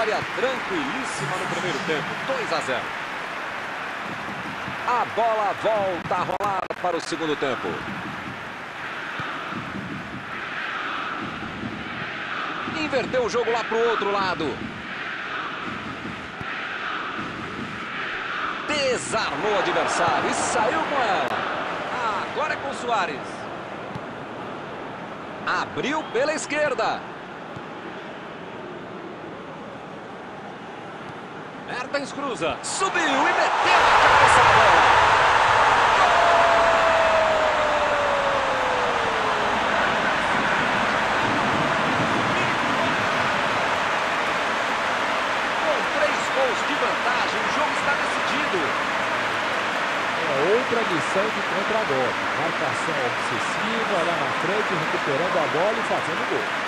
Vitória tranquilíssima no primeiro tempo. 2 a 0. A bola volta a rolar para o segundo tempo. Inverteu o jogo lá para o outro lado. Desarmou o adversário e saiu com ela. Agora é com o Soares. Abriu pela esquerda. Mertens cruza. Subiu e meteu a cabeça na bola. Com três gols de vantagem, o jogo está decidido. É outra lição de contra-golpe. Marcação obsessiva lá na frente, recuperando a bola e fazendo gol.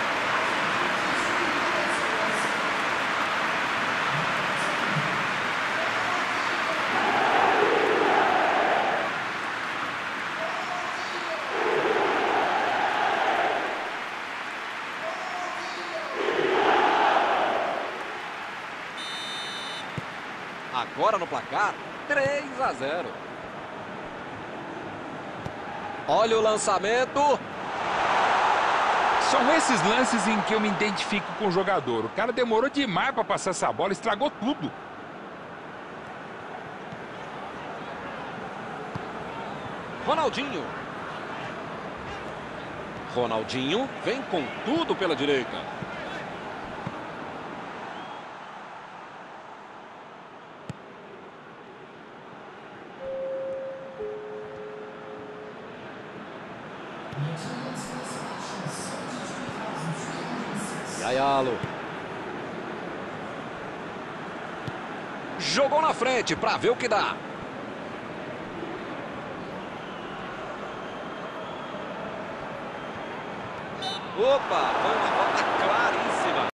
Agora no placar, 3 a 0. Olha o lançamento. São esses lances em que eu me identifico com o jogador. O cara demorou demais para passar essa bola, estragou tudo. Ronaldinho. Ronaldinho vem com tudo pela direita. Gaialo. Jogou na frente para ver o que dá. Opa, foi uma bola claríssima.